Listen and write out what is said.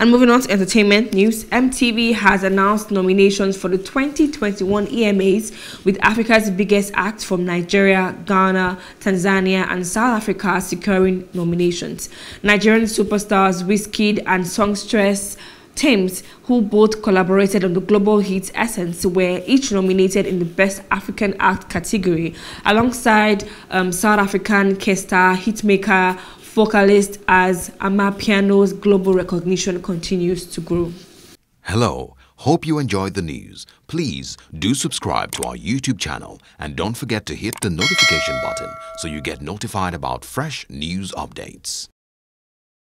And moving on to entertainment news, MTV has announced nominations for the 2021 EMAs with Africa's biggest acts from Nigeria, Ghana, Tanzania, and South Africa securing nominations. Nigerian superstars Wizkid and songstress Tems, who both collaborated on the global hit Essence, were each nominated in the Best African Act category, alongside um, South African Ke Star hitmaker vocalist as Amapiano's global recognition continues to grow. Hello, hope you enjoyed the news. Please do subscribe to our YouTube channel and don't forget to hit the notification button so you get notified about fresh news updates.